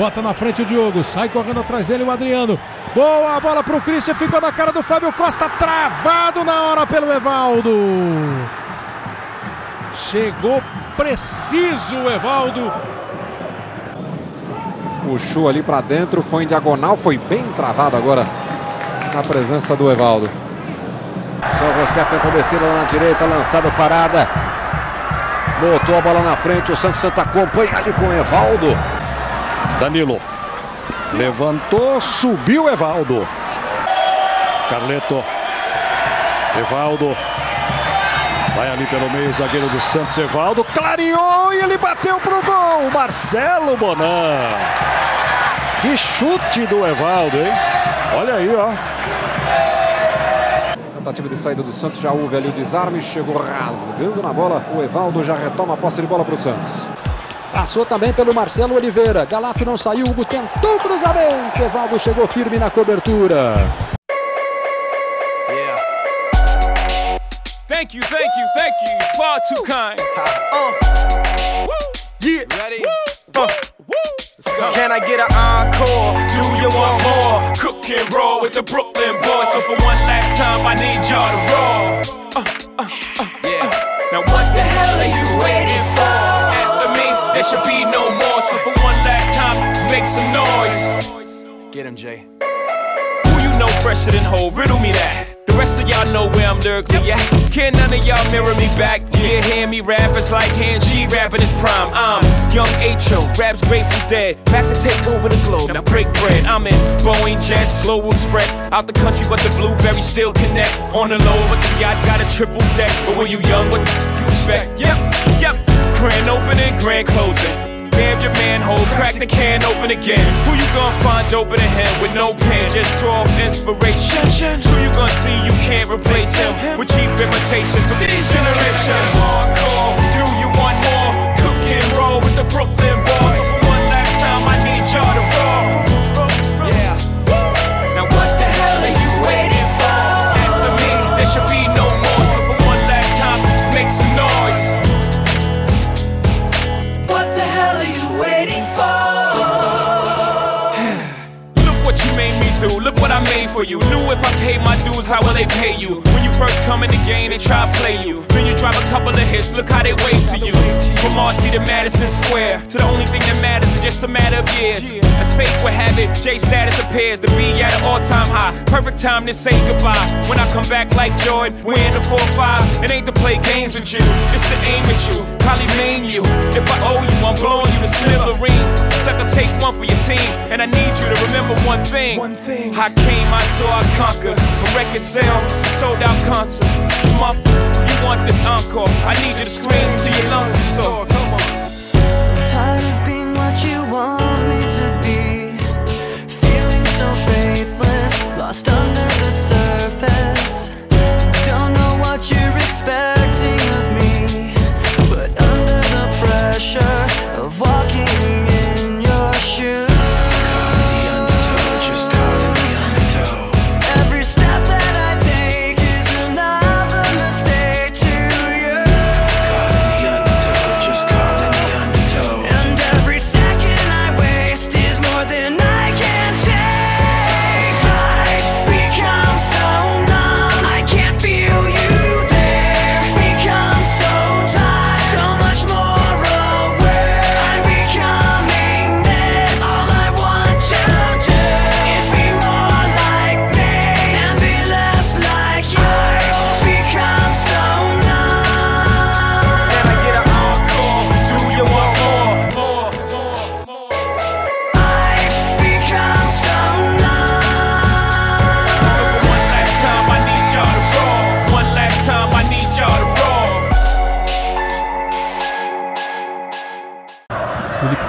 Bota na frente o Diogo, sai correndo atrás dele o Adriano. Boa bola pro Christian, ficou na cara do Fábio Costa, travado na hora pelo Evaldo. Chegou preciso o Evaldo. Puxou ali para dentro, foi em diagonal, foi bem travado agora na presença do Evaldo. Só você tenta descer lá na direita, lançado parada. Botou a bola na frente, o Santos Santa acompanha ali com o Evaldo. Danilo. Levantou, subiu Evaldo. Carleto. Evaldo. Vai ali pelo meio zagueiro do Santos, Evaldo. Clareou e ele bateu pro gol. Marcelo Bonan. Que chute do Evaldo, hein? Olha aí, ó. Tentativa de saída do Santos, já houve ali o desarme, chegou rasgando na bola. O Evaldo já retoma a posse de bola para o Santos. Passou também pelo Marcelo Oliveira. Galato não saiu, Hugo tentou o cruzamento. Evaldo chegou firme na cobertura. Yeah. Thank you, thank you, thank you. Far too kind. Uh. Yeah. Ready? Uh. Can I get an encore? Do you want more? Cook and roll with the Brooklyn boys. So for one last time, I need y'all to roll. Uh, uh, uh, yeah. Now there should be no more. So for one last time, make some noise. Get him, Jay. Who you know fresher than whole? Riddle me that. The rest of y'all know where I'm lyrically at. Can none of y'all mirror me back? Yeah, hear me rap, it's like hand G rapping his prime. I'm young H.O., raps Grateful Dead. Back to take over the globe, now break bread. I'm in Boeing Jets, Global Express. Out the country, but the blueberries still connect. On the low, but the yacht got a triple deck. But when you young, what you expect? Yep, yep. Grand opening, grand closing. Damn your manhole, crack the can open again. Who you gonna find open a him with no pen? Just draw inspiration. Who you gonna see you can't replace him with cheap imitations of these generations? Hardcore, Look what I made for you. Knew if I paid my dues, how will they pay you? When you first come in the game, they try to play you. Then you drop a couple of hits. Look how they wait to you. From Marcy to Madison Square, to the only thing that matters is just a matter of years. As fate would have it, J status appears to be at an all-time high. Perfect time to say goodbye. When I come back like Jordan, we're in the 4-5. It ain't to play games with you, it's to aim at you. Probably maim you. If I owe you, I'm blowing you to smithereens. Sucker, take one for your team, and I need you to remember one thing. One thing. I came, I saw, I conquered. From record sales, sold out concerts. Smup, you want this encore? I need you to scream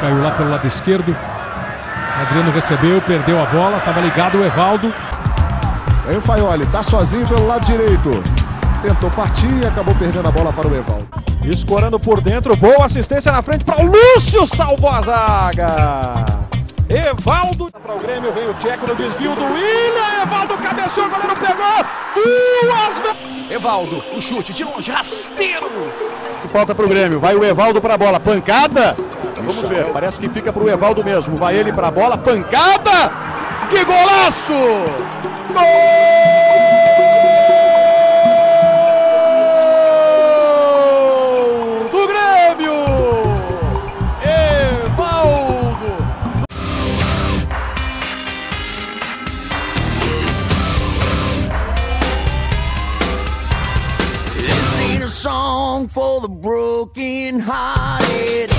caiu lá pelo lado esquerdo. Adriano recebeu, perdeu a bola, estava ligado o Evaldo. Aí o Faioli tá sozinho pelo lado direito. Tentou partir e acabou perdendo a bola para o Evaldo. Escorando por dentro, boa assistência na frente para o Lúcio, salvou a zaga. Evaldo para o Grêmio, vem o Tcheco no desvio do William. Evaldo cabeceou, o goleiro pegou. Duas vezes. Evaldo, o chute de longe, rasteiro. Falta para o Grêmio. Vai o Evaldo para a bola. Pancada. Vamos ver. Parece que fica para o Evaldo mesmo. Vai ele para a bola. Pancada! Que golaço! Gol! Do Grêmio! Evaldo! This ain't a song for the broken hearted.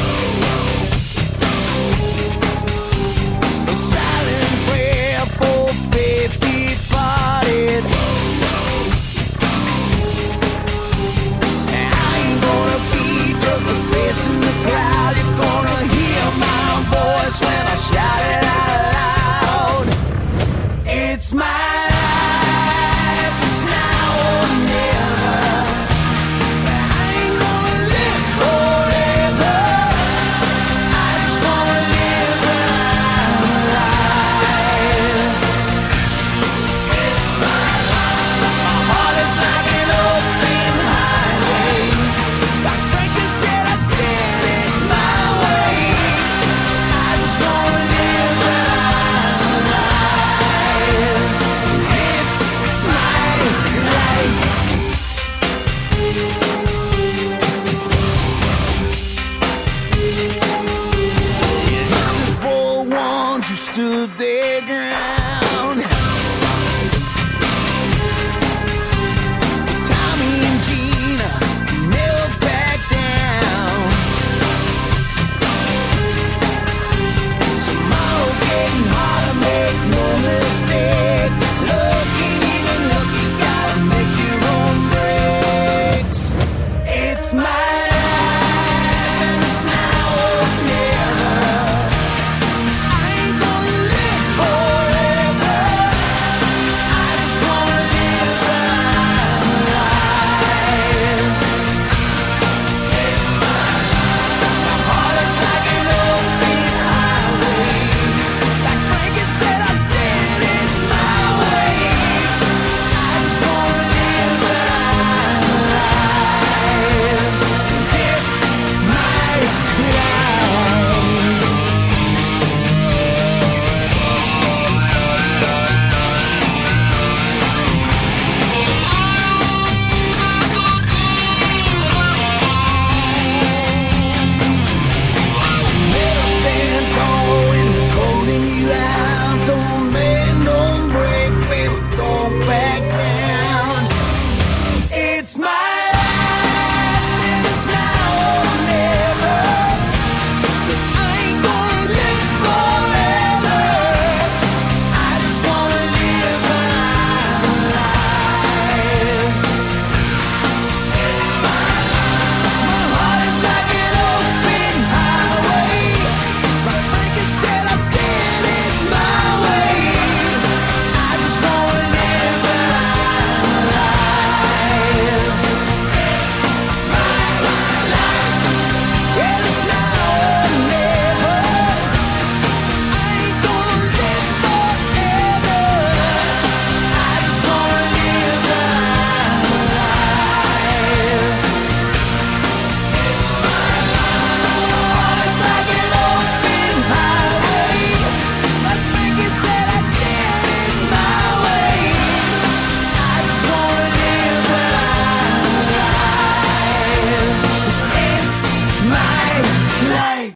you stood their ground.